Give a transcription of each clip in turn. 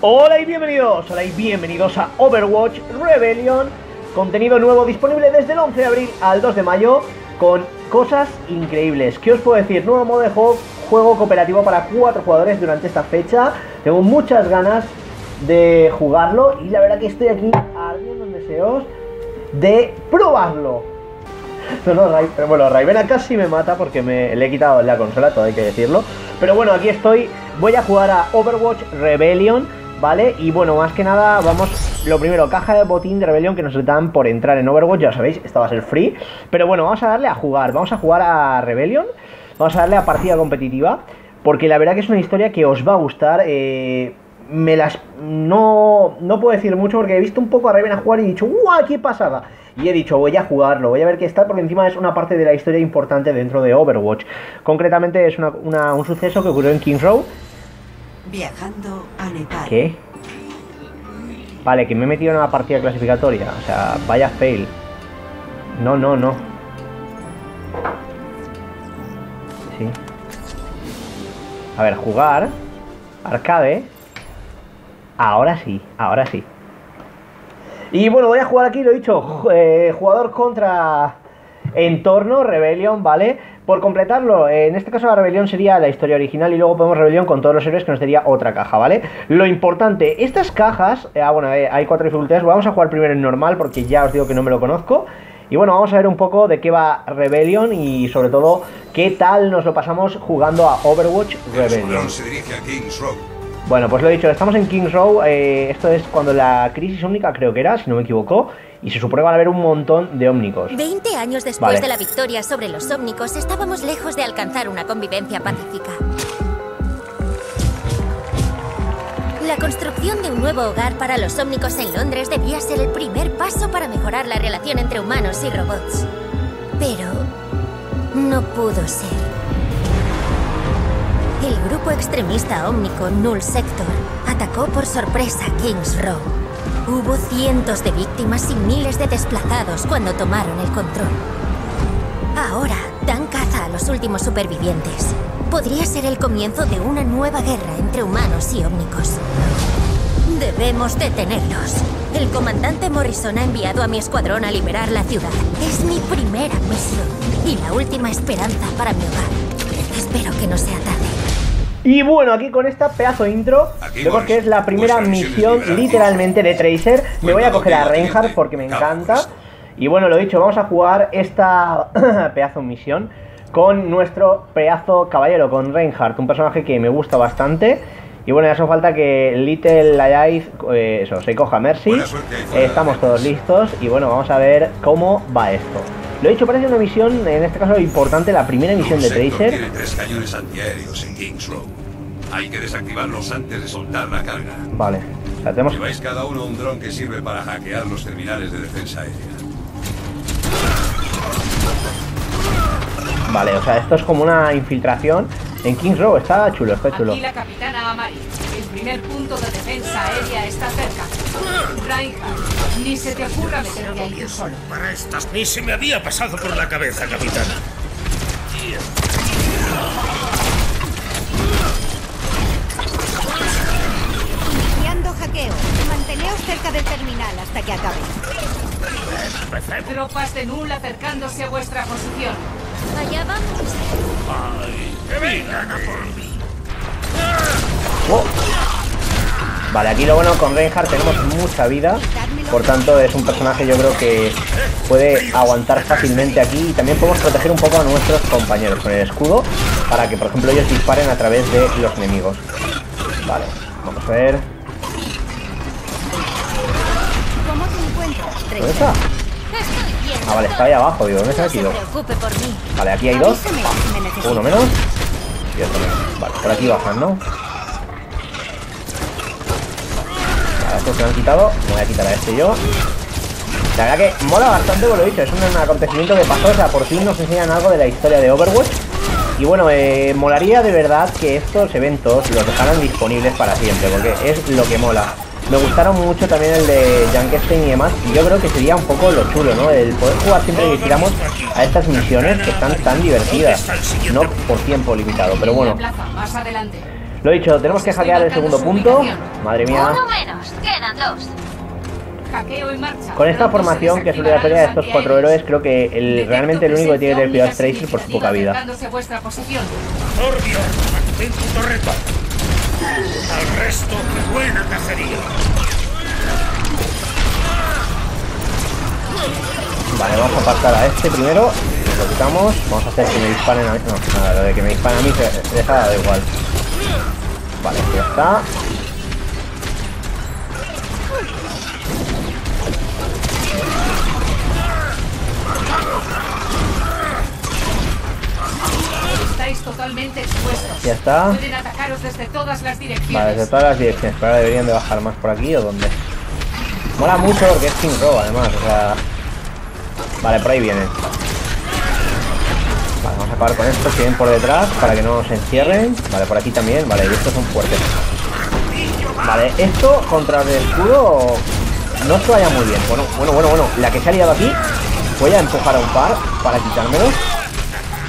Hola y bienvenidos, hola y bienvenidos a Overwatch Rebellion, contenido nuevo disponible desde el 11 de abril al 2 de mayo con cosas increíbles. ¿Qué os puedo decir? Nuevo modo de juego, juego cooperativo para cuatro jugadores durante esta fecha. Tengo muchas ganas de jugarlo y la verdad que estoy aquí ardiendo en deseos de probarlo. No, no, Ray- bueno, Raivena casi me mata porque me le he quitado la consola, todo hay que decirlo. Pero bueno, aquí estoy. Voy a jugar a Overwatch Rebellion, ¿vale? Y bueno, más que nada, vamos. Lo primero, caja de botín de Rebellion que nos dan por entrar en Overwatch, ya sabéis, esta va a ser free. Pero bueno, vamos a darle a jugar. Vamos a jugar a Rebellion. Vamos a darle a partida competitiva. Porque la verdad que es una historia que os va a gustar. eh, me las. No, no puedo decir mucho porque he visto un poco a Raven a jugar y he dicho, ¡guau! ¡Qué pasada! Y he dicho, voy a jugarlo, voy a ver qué está, porque encima es una parte de la historia importante dentro de Overwatch. Concretamente es una- una- un suceso que ocurrió en Kings Row. Viajando a Nepal. ¿Qué? Vale, que me he metido en una partida clasificatoria. O sea, vaya fail. No, no, no. Sí. A ver, jugar. Arcade. Ahora sí, ahora sí. Y bueno, voy a jugar aquí, lo he dicho, eh, jugador contra entorno, Rebellion, ¿vale? Por completarlo, eh, en este caso la Rebelión sería la historia original y luego podemos Rebelión con todos los héroes que nos daría otra caja, ¿vale? Lo importante, estas cajas, eh, ah, bueno, hay cuatro dificultades, vamos a jugar primero en normal porque ya os digo que no me lo conozco. Y bueno, vamos a ver un poco de qué va Rebellion y sobre todo qué tal nos lo pasamos jugando a Overwatch El Rebellion. escuadrón se dirige a Kings Row. Bueno, pues lo he dicho, estamos en Kings Row. eh, esto es cuando la crisis ómnica, creo que era, si no me equivoco. Y se supone van a haber un montón de ómnicos. Veinte años después Vale. de la victoria sobre los ómnicos, estábamos lejos de alcanzar una convivencia pacífica. La construcción de un nuevo hogar para los ómnicos en Londres debía ser el primer paso para mejorar la relación entre humanos y robots. Pero no pudo ser. El grupo extremista ómnico Null Sector atacó por sorpresa Kings Row. Hubo cientos de víctimas y miles de desplazados cuando tomaron el control. Ahora dan caza a los últimos supervivientes. Podría ser el comienzo de una nueva guerra entre humanos y ómnicos. Debemos detenerlos. El comandante Morrison ha enviado a mi escuadrón a liberar la ciudad. Es mi primera misión y la última esperanza para mi hogar. Espero que no sea tarde. Y bueno, aquí con esta pedazo de intro, vemos que es la primera misión literalmente de Tracer. Me voy a coger a Reinhardt porque me encanta. Y bueno, lo dicho, vamos a jugar esta pedazo de misión con nuestro pedazo caballero, con Reinhardt, un personaje que me gusta bastante. Y bueno, ya solo falta que Little Liaiz, eh, eso, se coja Mercy. Eh, estamos todos listos y bueno, vamos a ver cómo va esto. Lo he dicho, parece una misión, en este caso importante, la primera misión de Tracer. Tiene tres cañones antiaéreos en Kings Row. Hay que desactivarlos antes de soltar la carga. Vale, o sea, tenemos Lleváis cada uno un dron que sirve para hackear los terminales de defensa aérea. Vale, o sea, esto es como una infiltración en Kings Row. Está chulo, está chulo. Aquí la capitana Amari. El primer punto de defensa aérea está cerca. Reinhardt, ni se te ocurra meterte ahí tú solo. Para estas ni se me había pasado por la cabeza, capitana. Iniciando hackeo. Manteneos cerca del terminal hasta que acabe. Tropas de Null acercándose a vuestra posición. Allá vamos. Que vengan a por mí. Oh. Vale, aquí lo bueno con Reinhardt tenemos mucha vida. Por tanto, es un personaje yo creo que puede aguantar fácilmente aquí. Y también podemos proteger un poco a nuestros compañeros con el escudo. Para que, por ejemplo, ellos disparen a través de los enemigos. Vale, vamos a ver. ¿Cómo te encuentras, ¿Dónde está? Ah, vale, está ahí abajo, digo, ¿dónde preocupe por mí. Vale, aquí hay dos. Uno menos. Y otro menos. Vale, por aquí bajan, ¿no? Vale, estos se han quitado. Me voy a quitar a este yo. La verdad que mola bastante, como lo dicho. Es un acontecimiento que pasó. O sea, por fin nos enseñan algo de la historia de Overwatch. Y bueno, eh, molaría de verdad que estos eventos los dejaran disponibles para siempre, porque es lo que mola. Me gustaron mucho también el de Junkenstein y demás. Y yo creo que sería un poco lo chulo, ¿no? El poder jugar siempre que quisiéramos a estas misiones que están tan divertidas. No por tiempo limitado, pero bueno. Lo dicho, tenemos que hackear el segundo punto. Madre mía. Uno menos, quedan dos. Hackeo en marcha. Con esta formación que es obligatoria de estos cuatro héroes, creo que el, realmente el único que tiene que tener cuidado es Tracer por su poca vida. vuestra posición. Torbjorn, mantén tu torreta. Al resto, buena cacería. Vale, vamos a apartar a este primero. Lo quitamos. Vamos a hacer que me disparen a mí. No, nada, lo de que me disparen a mí se deja da igual. Vale, ya está. Estáis totalmente expuestos. Ya está. Pueden atacaros desde todas las direcciones. Vale, desde todas las direcciones. Pero ahora deberían de bajar más por aquí o dónde. Mola mucho porque es King Row además, o sea. Vale, por ahí vienen. Vale, vamos a acabar con estos que vienen por detrás para que no se encierren. Vale, por aquí también. Vale, y estos son fuertes. Vale, esto contra el escudo no se vaya muy bien. Bueno, bueno, bueno, bueno. La que se ha liado aquí, voy a empujar a un par para quitármelos.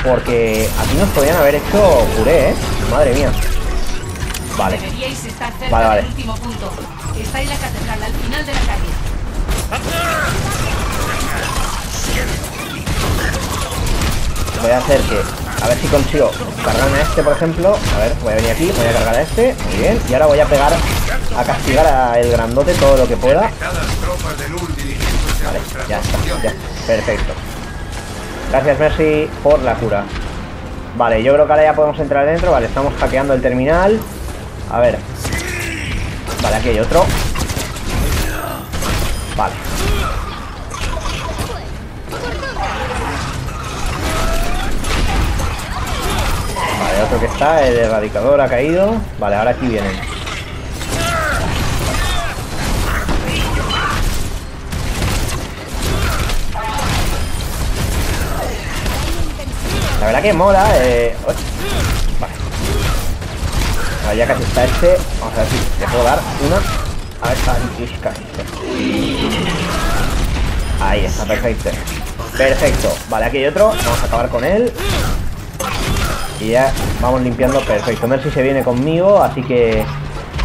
Porque aquí nos podrían haber hecho puré, ¿eh? Madre mía. Vale. Deberíais estar cerca Vale, vale. del último punto. Está en la catedral, al final de la calle. Voy a hacer que... A ver si consigo cargarme a este, por ejemplo. A ver, voy a venir aquí, voy a cargar a este. Muy bien. Y ahora voy a pegar... A castigar a el grandote todo lo que pueda. Vale, ya está. Ya. Perfecto. Gracias, Mercy, por la cura. Vale, yo creo que ahora ya podemos entrar dentro. Vale, estamos hackeando el terminal. A ver. Vale, aquí hay otro. Vale. Otro que está, el erradicador ha caído. Vale, ahora aquí vienen. La verdad que mola, eh... Vale. Vale, ya casi está este. Vamos a ver si le puedo dar una. A ver, casi, casi. Ahí está, perfecto. Perfecto. Vale, aquí hay otro. Vamos a acabar con él. Y ya vamos limpiando. Perfecto. Mercy se viene conmigo, así que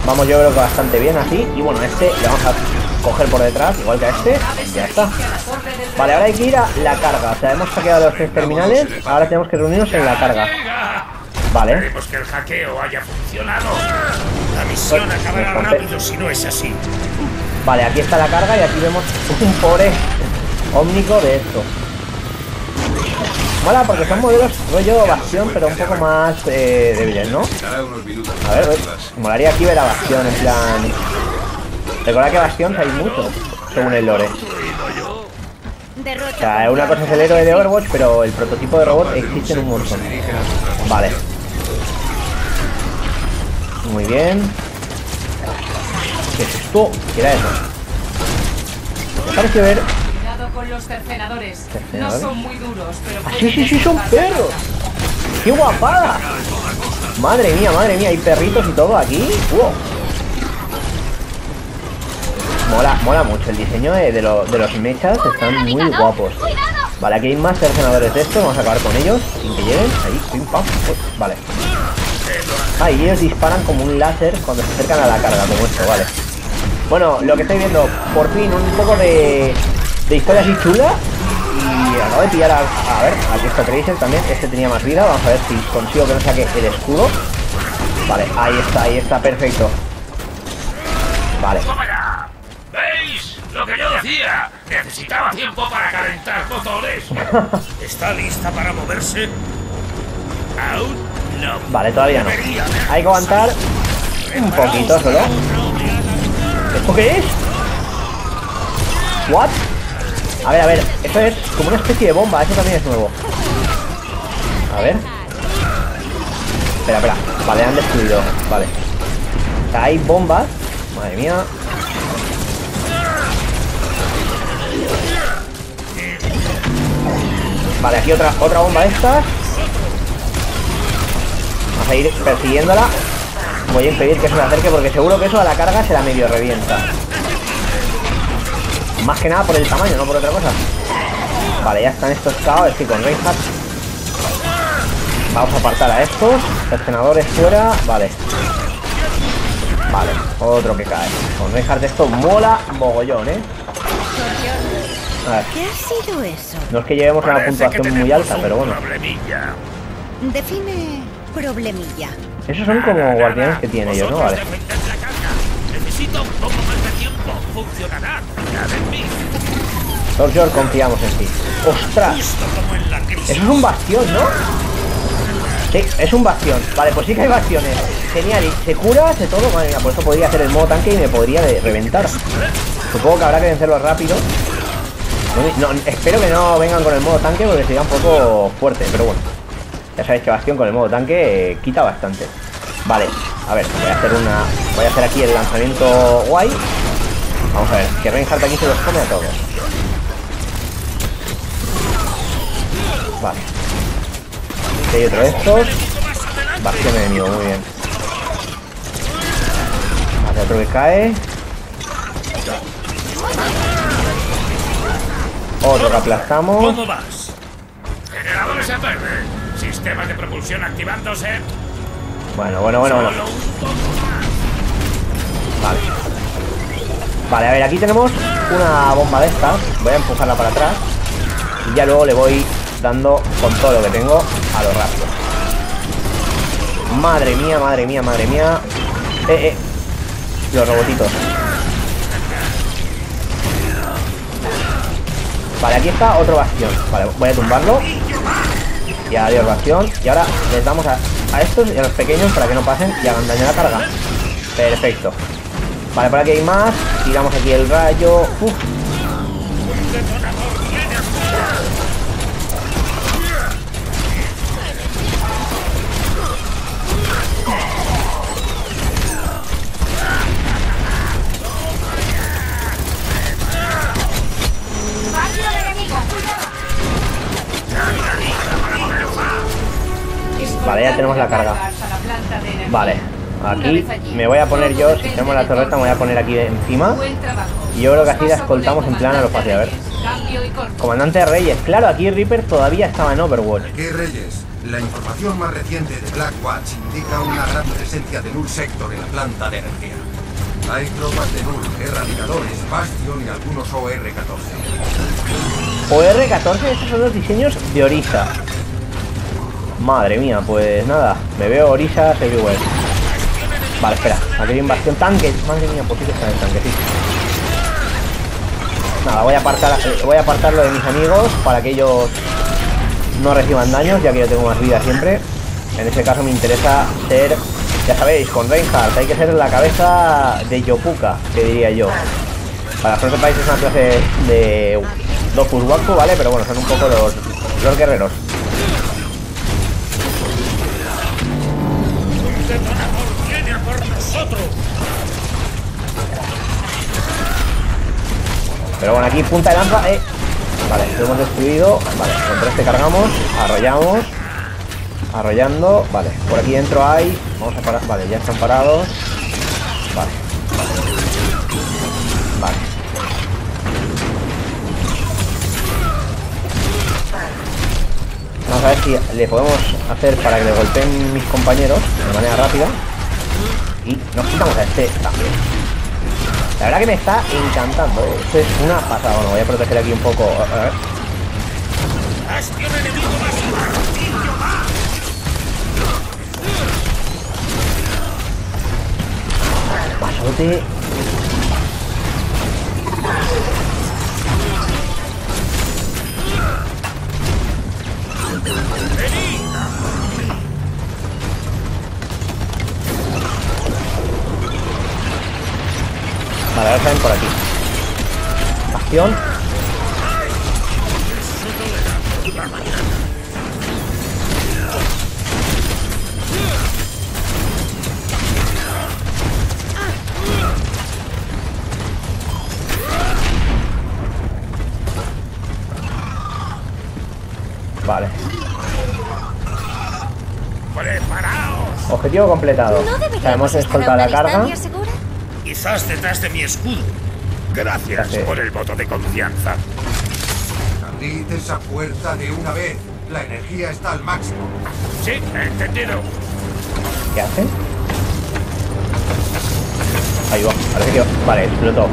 vamos yo creo que bastante bien así. Y bueno, este le vamos a coger por detrás, igual que a este. Ya está. Vale, ahora hay que ir a la carga. O sea, hemos saqueado los tres terminales. Ahora tenemos que reunirnos en la carga. Vale. Esperemos que el hackeo haya funcionado. La misión Pues, acabará me conté. rápido si no es así. Vale, aquí está la carga y aquí vemos un pobre ómnico de esto. Mola porque son modelos rollo Bastión, pero un poco más eh, débiles, ¿no? A ver, molaría aquí ver a Bastión, en plan... Recordad que Bastión hay muchos, según el lore. O sea, una cosa es el héroe de Overwatch, pero el prototipo de robot existe en un montón. Vale. Muy bien. ¿Qué es esto? ¿Qué era eso? Me parece ver... Con los cercenadores. ¿Cercenadores? No son muy duros, pero Ah, sí, sí, sí, son perros. ¡Qué guapada! Madre mía, madre mía, hay perritos y todo aquí. ¡Wow! Mola, mola mucho el diseño de, de lo- de los mechas, están muy guapos. Vale, aquí hay más cercenadores de estos, vamos a acabar con ellos, sin que lleguen. Ahí, pim pam. Uy, vale. Ah, y ellos disparan como un láser cuando se acercan a la carga, como esto, vale. Bueno, lo que estáis viendo, por fin un poco de, de historia así chula. Y acabo de pillar a, a ver, aquí está Tracer también. Este tenía más vida. Vamos a ver si consigo que no saque el escudo. Vale, ahí está, ahí está, perfecto. Vale. Lo que yo decía. Necesitaba tiempo para calentar motores. ¿Está lista para moverse? Aún no. vale, todavía no. Hay que aguantar un poquito solo. ¿Esto qué es? ¿What? A ver, a ver, esto es como una especie de bomba, eso también es nuevo. A ver. Espera, espera. Vale, han destruido. Vale. O sea, hay bombas. Madre mía. Vale, aquí otra, otra bomba de estas. Vamos a ir persiguiéndola. voy a impedir que eso se acerque porque seguro que eso a la carga se la medio revienta. Más que nada por el tamaño, no por otra cosa. Vale, ya están estos caos. Estoy con Reinhardt. Vamos a apartar a estos. Cercenadores fuera. Vale. Vale, otro que cae. Con Reinhardt esto mola mogollón, ¿eh? A ver, ¿Qué ha sido eso? no es que llevemos una Parece puntuación muy alta, pero bueno. problemilla. Define problemilla. Esos son como guardianes que tiene yo, ¿no? Vale. Funcionará. En mí. Torjor, confiamos en ti. ¡Ostras! Eso es un bastión, ¿no? Sí, es un bastión. Vale, pues sí que hay bastiones. Genial, y se cura, se todo. Madre mía, por eso podría hacer el modo tanque y me podría de- reventar. Supongo que habrá que vencerlo rápido. No, no, espero que no vengan con el modo tanque porque sería un poco fuerte, pero bueno. Ya sabéis que Bastión con el modo tanque eh, quita bastante. Vale, a ver, voy a hacer una. Voy a hacer aquí el lanzamiento guay. Vamos a ver, que Reinhardt aquí se los come a todos. Vale. Aquí hay otro de estos. Bastión enemigo, muy bien. Vale, otro que cae. Otro que aplastamos. ¿Cómo vas? Generadores en verde. Sistemas de propulsión activándose. Bueno, bueno, bueno, bueno. Vale. Vale, a ver, aquí tenemos una bomba de estas. Voy a empujarla para atrás. Y ya luego le voy dando con todo lo que tengo a lo rápido. Madre mía, madre mía, madre mía. Eh, eh. Los robotitos. Vale, aquí está otro bastión. Vale, voy a tumbarlo. Y adiós, bastión. Y ahora les damos a estos y a los pequeños para que no pasen y hagan daño a la carga. Perfecto. Vale, por aquí hay más. Tiramos aquí el rayo. Uf. Vale, ya tenemos la carga. Vale. Aquí me voy a poner yo, si tenemos la torreta, me voy a poner aquí encima. Y yo creo que así la escoltamos en plan a lo fácil, a ver. comandante Reyes. Claro, aquí Reaper todavía estaba en Overwatch. ¿Qué reyes? La información más reciente de Blackwatch indica una gran presencia de Null Sector en la planta de energía. Hay tropas de Null, erradicadores, Bastion y algunos OR-14. O R14, estos son los diseños de Orisa. Madre mía, pues nada, me veo Orisas everywhere. Vale, espera, aquí hay un bastión tanque. Madre mía, sí que está el tanque, sí. Nada, voy a apartar, eh, voy a apartarlo de mis amigos para que ellos no reciban daños, ya que yo tengo más vida siempre. En ese caso me interesa ser, ya sabéis, con Reinhardt hay que ser la cabeza de Yopuka, que diría yo. Para los países es una clase de Dofus Waku, ¿vale? Pero bueno, son un poco los, los guerreros. Pero bueno, aquí punta de lanza, eh. Vale, lo hemos destruido. Vale, contra este cargamos, arrollamos. Arrollando, vale. Por aquí dentro hay. Vamos a parar. Vale, ya están parados. Vale. Vale. Vamos a ver si le podemos hacer para que le golpeen mis compañeros de manera rápida. Y nos quitamos a este también. La verdad que me está encantando, ¿eh? esto es una pasada. Bueno, voy a proteger aquí un poco. Pasote. Salen por aquí. Acción. Vale. ¡Preparaos! Objetivo completado. ¿No O sea, hemos escoltado la carga. segura? Quizás detrás de mi escudo. Gracias Gracias. por el voto de confianza. Abrid esa puerta de una vez. La energía está al máximo. Sí, entendido. ¿Qué hace? Ahí va, parece que va. Vale, explotó.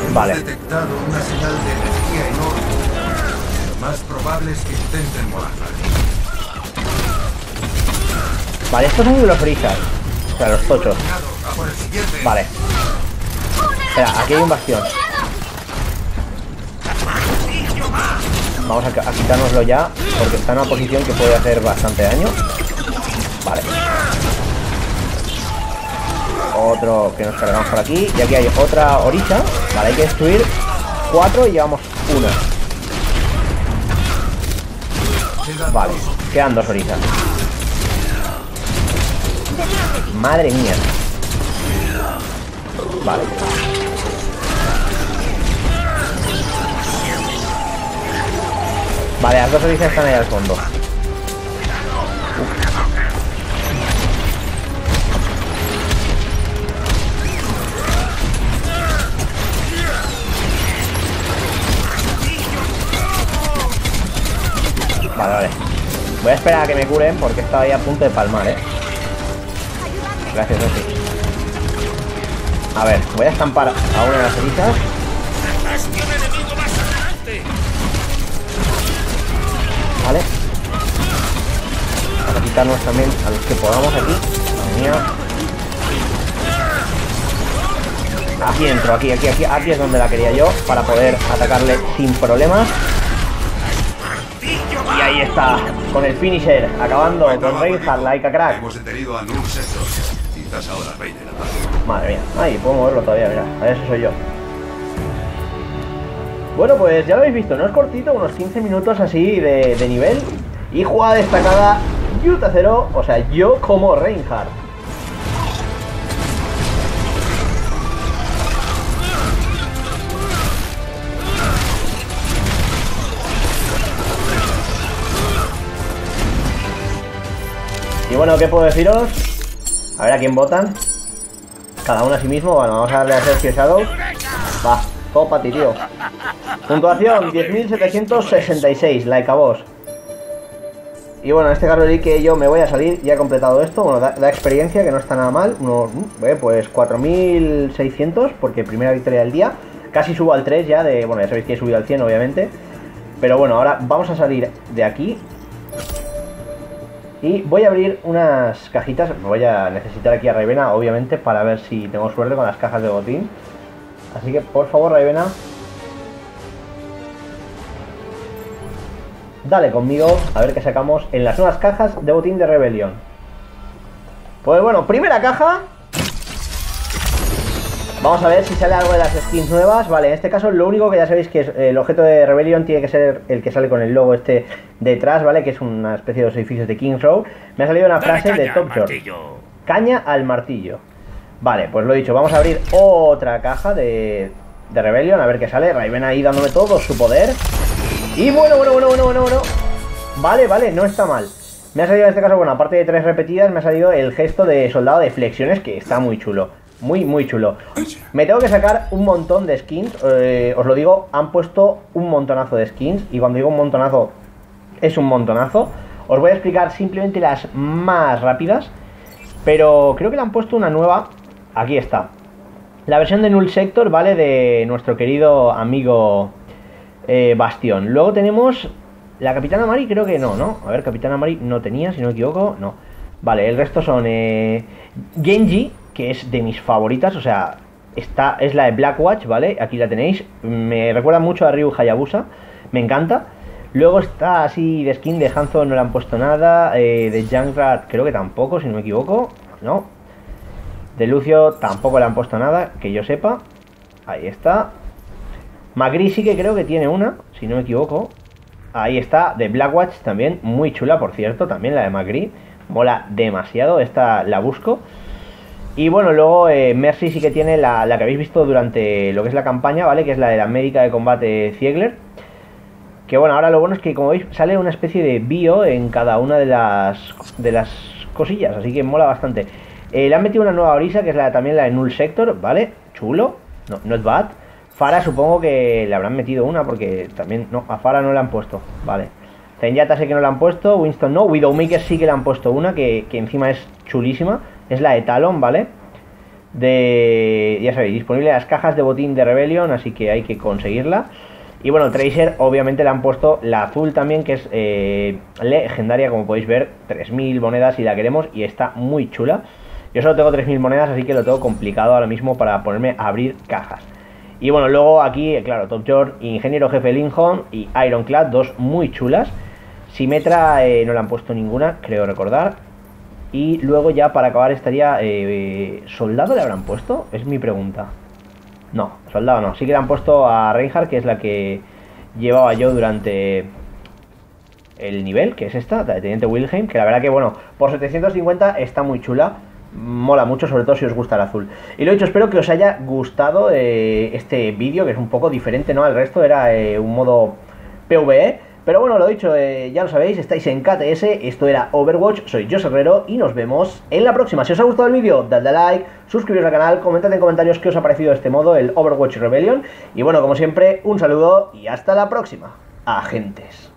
Hemos Vale. detectado una señal de energía enorme. Lo más probable es que intenten molarla. Vale, estos son los orisas. O sea, los tochos. Vale. Espera, aquí hay un bastión. Vamos a, a quitárnoslo ya, porque está en una posición que puede hacer bastante daño. Vale. Otro que nos cargamos por aquí. Y aquí hay otra orisa. Vale, hay que destruir cuatro y llevamos una. Vale, quedan dos orisas. Madre mía. Vale. Vale, las dos orisas están ahí al fondo. Vale, vale. Voy a esperar a que me curen porque estaba ahí a punto de palmar, eh. Gracias, Sofi. A ver, voy a estampar a una de las orisas. ¡Bastión enemigo más adelante! Vale. Vamos a quitarnos también a los que podamos aquí. Madre mía. Aquí entro, aquí, aquí, aquí, aquí es donde la quería yo, para poder atacarle sin problemas. Y ahí está, con el finisher, acabando con Reinhardt, like a crack. Hemos detenido a Null Sector. Madre mía, ahí puedo moverlo todavía, mira, a ver si soy yo. Bueno, pues ya lo habéis visto, no es cortito, unos 15 minutos así de, de nivel. Y jugada destacada, Yuta 0, o sea, yo como Reinhardt. Y bueno, ¿qué puedo deciros? A ver a quién votan. Cada uno a sí mismo. Bueno, vamos a darle a Sergio Shadow. Va, todo para ti, tío. Puntuación 10.766, like a vos. Y bueno, en este caso di que yo me voy a salir, ya he completado esto. Bueno, da, da experiencia, que no está nada mal. Unos, mm, eh, pues 4.600, porque primera victoria del día. Casi subo al 3 ya, de, bueno, ya sabéis que he subido al 100, obviamente. Pero bueno, ahora vamos a salir de aquí. Y voy a abrir unas cajitas. Voy a necesitar aquí a Raivena, obviamente, para ver si tengo suerte con las cajas de botín. Así que, por favor, Raivena. Dale conmigo, a ver qué sacamos en las nuevas cajas de botín de rebelión. Pues bueno, primera caja. Vamos a ver si sale algo de las skins nuevas. Vale, en este caso lo único que ya sabéis que es, eh, el objeto de Rebellion tiene que ser el que sale con el logo este detrás, ¿vale? Que es una especie de los edificios de Kings Row. Me ha salido una frase de Top Short. Caña al martillo. Vale, pues lo dicho, vamos a abrir otra caja de, de Rebellion, a ver qué sale. Raven ahí dándome todo su poder. Y bueno, bueno, bueno, bueno, bueno, bueno. Vale, vale, no está mal. Me ha salido en este caso, bueno, aparte de tres repetidas, me ha salido el gesto de soldado de flexiones, que está muy chulo. Muy, muy chulo. Me tengo que sacar un montón de skins. eh, os lo digo, han puesto un montonazo de skins. Y cuando digo un montonazo, es un montonazo. Os voy a explicar simplemente las más rápidas. Pero creo que le han puesto una nueva. Aquí está. La versión de Null Sector, ¿vale? De nuestro querido amigo eh, Bastión. Luego tenemos la Capitana Mari, creo que no, ¿no? A ver, Capitana Mari no tenía, si no me equivoco, no. Vale, el resto son eh, Genji, que es de mis favoritas, o sea, esta es la de Blackwatch, ¿vale? Aquí la tenéis. Me recuerda mucho a Ryu Hayabusa, me encanta. Luego está así de skin de Hanzo, no le han puesto nada. eh, de Junkrat, creo que tampoco, si no me equivoco. No. De Lucio tampoco le han puesto nada, que yo sepa. Ahí está. Magri sí que creo que tiene una, si no me equivoco. Ahí está, de Blackwatch también, muy chula por cierto, también la de Magri. Mola demasiado, esta la busco. Y bueno, luego eh, Mercy sí que tiene la, la que habéis visto durante lo que es la campaña, ¿vale? Que es la de la médica de combate Ziegler. Que bueno, ahora lo bueno es que como veis sale una especie de bio en cada una de las, de las cosillas, así que mola bastante. Eh, le han metido una nueva brisa, que es la, también la de Null Sector, ¿vale? Chulo, no, no es bad. Fara supongo que le habrán metido una, porque también, no, a Fara no le han puesto, vale. Zenyatta sé que no le han puesto, Winston no, Widowmaker sí que le han puesto una, que, que encima es chulísima, es la de Talon, ¿vale? De, ya sabéis, disponible en las cajas de botín de Rebellion, así que hay que conseguirla. Y bueno, Tracer obviamente le han puesto la azul también, que es eh, legendaria, como podéis ver, 3.000 monedas si la queremos y está muy chula. Yo solo tengo 3.000 monedas, así que lo tengo complicado ahora mismo para ponerme a abrir cajas. Y bueno, luego aquí, eh, claro, Top George, Ingeniero Jefe Lincoln y Ironclad, dos muy chulas. Simetra eh, no le han puesto ninguna, creo recordar. Y luego ya para acabar estaría... Eh, ¿Soldado le habrán puesto? Es mi pregunta. No, soldado no. Sí que le han puesto a Reinhardt, que es la que llevaba yo durante el nivel, que es esta, la de Teniente Wilhelm, que la verdad que, bueno, por 750 está muy chula. Mola mucho, sobre todo si os gusta el azul. Y lo dicho, espero que os haya gustado eh, este vídeo, que es un poco diferente, ¿no? Al resto era eh, un modo PvE. Pero bueno, lo dicho, eh, ya lo sabéis, estáis en KTS, esto era Overwatch, soy José Herrero y nos vemos en la próxima. Si os ha gustado el vídeo, dadle a like, suscribiros al canal, comentad en comentarios qué os ha parecido este modo, el Overwatch Rebellion. Y bueno, como siempre, un saludo y hasta la próxima, agentes.